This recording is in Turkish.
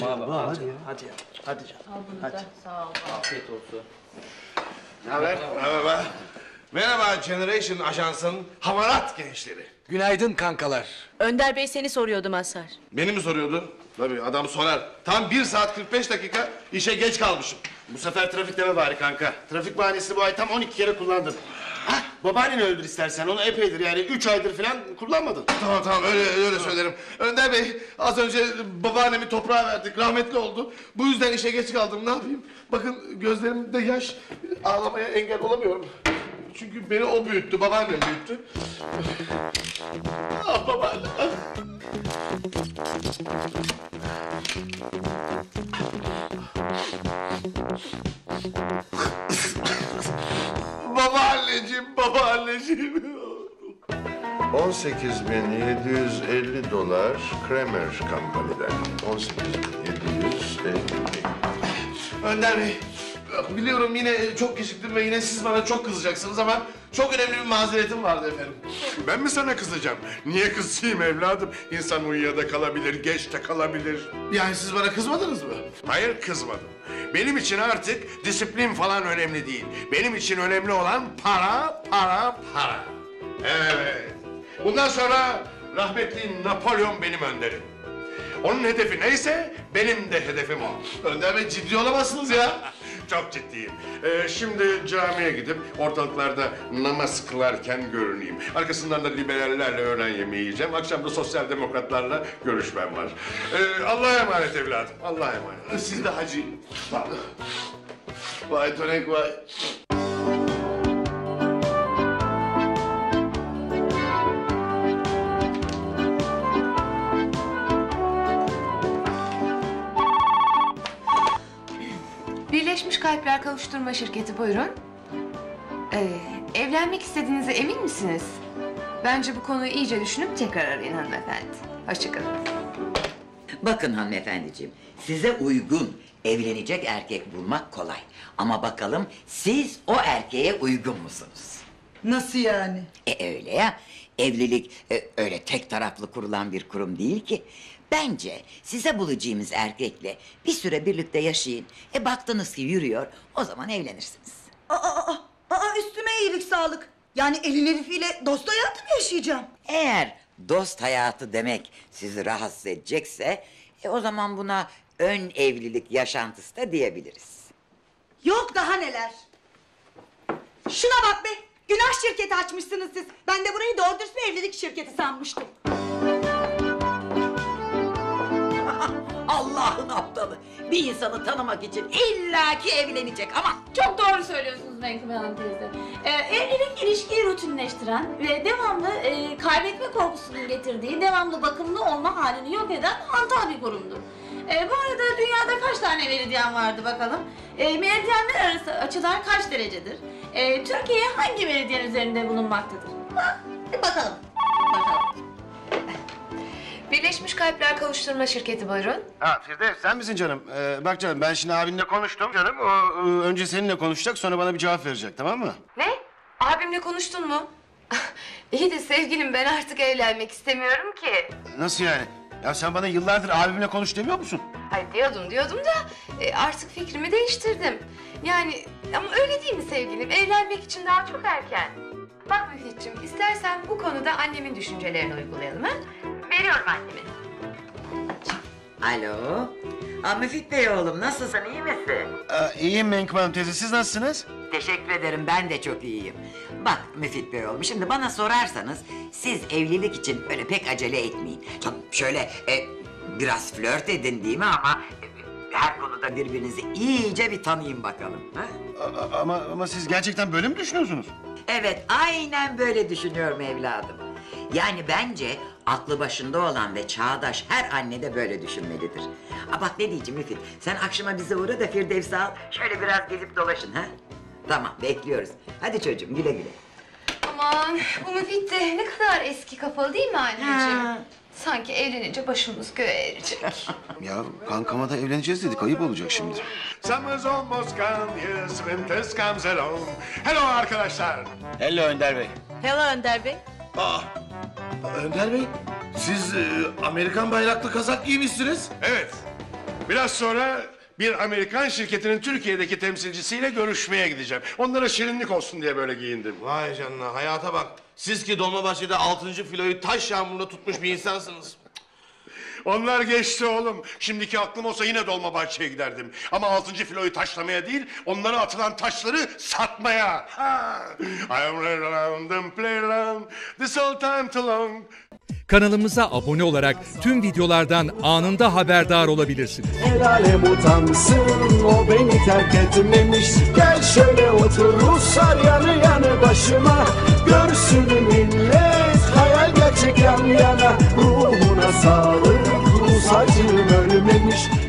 Tamam abi. al hadi canım, ya. Hadi ya. Hadi canım. Al bunu Hadi. da. Sağ ol. Afiyet olsun. Ne haber? Merhaba. Merhaba Generation Ajans'ın hamarat gençleri. Günaydın kankalar. Önder Bey seni soruyordu Mazhar. Beni mi soruyordu? Tabii adam sorar. Tam 1 saat 45 dakika işe geç kalmışım. Bu sefer trafik deme bari kanka. Trafik bahanesi bu ay tam 12 kere kullandın. Babaanneni öldür istersen. Onu epeydir yani 3 aydır falan kullanmadın. Tamam tamam öyle öyle söylerim. Önder Bey az önce babaannemi toprağa verdik. Rahmetli oldu. Bu yüzden işe geç kaldım. Ne yapayım? Bakın gözlerimde yaş. Ağlamaya engel olamıyorum. Çünkü beni o büyüttü. Babaannem büyüttü. Ah babaanne. Babaanneciğim, babaanneciğim. 18.750 dolar Kramer Company'den. 18.750. Önder Bey, biliyorum yine çok geciktim ve yine siz bana çok kızacaksınız ama çok önemli bir mazeretim vardı efendim. Ben mi sana kızacağım? Niye kızayım evladım? İnsan uyuya da kalabilir, geç de kalabilir. Yani siz bana kızmadınız mı? Hayır kızmadım. Benim için artık disiplin falan önemli değil. Benim için önemli olan para, para, para. Evet. Bundan sonra rahmetli Napolyon benim önderim. Onun hedefi neyse benim de hedefim o. Önder Bey ciddi olamazsınız ya. Çok ciddiyim. Ee, şimdi camiye gidip ortalıklarda namaz kılarken görüneyim. Arkasından da liberallerle öğlen yemeği yiyeceğim. Akşam da sosyal demokratlarla görüşmem var. Ee, Allah'a emanet evladım. Allah'a emanet. Siz de hacı. Vay dönek vay. Kalpler Kavuşturma Şirketi buyurun. Ee, evlenmek istediğinize emin misiniz? Bence bu konuyu iyice düşünüp tekrar arayın hanımefendi. Hoşçakalın. Bakın hanımefendiciğim, size uygun evlenecek erkek bulmak kolay. Ama bakalım siz o erkeğe uygun musunuz? Nasıl yani? E öyle ya, evlilik e, öyle tek taraflı kurulan bir kurum değil ki. Bence size bulacağımız erkekle bir süre birlikte yaşayın. E baktınız ki yürüyor, o zaman evlenirsiniz. Aa, aa, aa, üstüme iyilik sağlık. Yani elin herifiyle dost hayatı mı yaşayacağım? Eğer dost hayatı demek sizi rahatsız edecekse... E, o zaman buna ön evlilik yaşantısı da diyebiliriz. Yok daha neler. Şuna bak be. Günah şirketi açmışsınız siz. Ben de burayı doğru dürüst bir evlilik şirketi sanmıştım. Allah'ın aptalı. Bir insanı tanımak için illaki evlenecek ama... Çok doğru söylüyorsunuz Menkıbe Hanım teyze. Ee, evlilik ilişkiyi rutinleştiren ve devamlı e, kaybetme korkusunun getirdiği devamlı bakımlı olma halini yok eden hantal bir kurumdur. Ee, bu arada dünyada kaç tane meridyen vardı bakalım? Ee, meridyenler arası açılar kaç derecedir? Ee, Türkiye hangi meridyen üzerinde bulunmaktadır? Ha, bakalım. Bakalım. Birleşmiş Kalpler Kavuşturma Şirketi buyurun. Ha Firdevs sen misin canım? Ee, bak canım ben şimdi abinle konuştum canım. O e, önce seninle konuşacak sonra bana bir cevap verecek tamam mı? Ne? Abimle konuştun mu? İyi de sevgilim ben artık evlenmek istemiyorum ki. Nasıl yani? Ya sen bana yıllardır abimle konuş demiyor musun? Ay diyordum diyordum da e, artık fikrimi değiştirdim. Yani ama öyle değil mi sevgilim? Evlenmek için daha çok erken. Bak Müfitciğim istersen bu konuda annemin düşüncelerini uygulayalım ha? Veriyorum annemin. Alo. Aa, Müfit Bey oğlum nasılsın iyi misin? Ee, iyiyim Menkıbe Hanım teyze siz nasılsınız? Teşekkür ederim ben de çok iyiyim. Bak Müfit Bey oğlum şimdi bana sorarsanız siz evlilik için öyle pek acele etmeyin. Tabii şöyle e, biraz flört edin değil mi ama e, her konuda birbirinizi iyice bir tanıyın bakalım. Ha? A- ama, ama siz gerçekten böyle mi düşünüyorsunuz? Evet aynen böyle düşünüyorum evladım. Yani bence aklı başında olan ve çağdaş her anne de böyle düşünmelidir. Aa, bak ne diyeceğim Müfit sen akşama bize uğra da Firdevs'i al şöyle biraz gezip dolaşın ha. Tamam bekliyoruz. Hadi çocuğum güle güle. Aman bu Müfit de ne kadar eski kafalı değil mi anneciğim? Sanki evlenince başımız göğe erecek. Ya kankama da evleneceğiz dedik ayıp olacak şimdi. Summer's almost gone, yes, winter comes along. Hello arkadaşlar. Hello Önder Bey. Hello Önder Bey. Aa, Önder Bey, siz e, Amerikan bayraklı kazak giymişsiniz. Evet, Biraz sonra bir Amerikan şirketinin Türkiye'deki temsilcisiyle görüşmeye gideceğim. Onlara şirinlik olsun diye böyle giyindim. Vay canına hayata bak. Siz ki Dolmabahçe'de 6. filoyu taş yağmurunda tutmuş bir insansınız. Onlar geçti oğlum. Şimdiki aklım olsa yine Dolmabahçe'ye giderdim. Ama altıncı filoyu taşlamaya değil, onlara atılan taşları satmaya. Ha! I am around and play around this all time too long. Kanalımıza abone olarak tüm videolardan anında haberdar olabilirsiniz. El alem utansın o beni terk etmemiş Gel şöyle otur Ruslar yanı yanı başıma Görsün gitmiş